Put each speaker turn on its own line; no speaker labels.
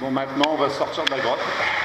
Bon, maintenant, on va sortir de la grotte.